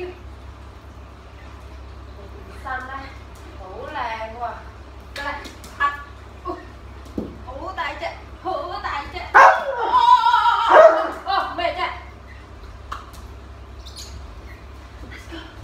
chứ xanh đây hủ làng quá cái này à. hủ tay chứ hủ tay chứ mệt chứ Let's go.